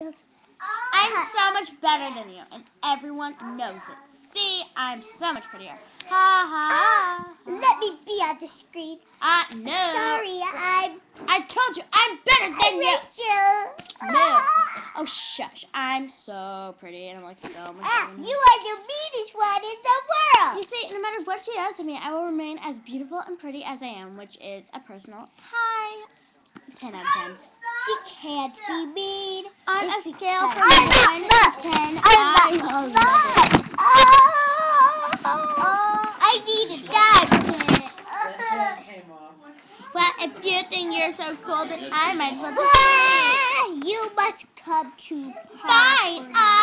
I'm so much better than you, and everyone knows it. See, I'm so much prettier. Ha ha. ha. Let me be on the screen. Uh, no. Sorry, I'm I told you, I'm better than you. Rachel. No. Oh, shush. I'm so pretty, and I'm like so much Ah, you are the meanest one in the world. You see, no matter what she does to me, I will remain as beautiful and pretty as I am, which is a personal high 10 out of 10. She can't be mean. On It's a scale from 1 to 10, I I'm will not. Oh, oh, I need a dad. Well, if you think you're so cool, then I might as well You must come to Fine.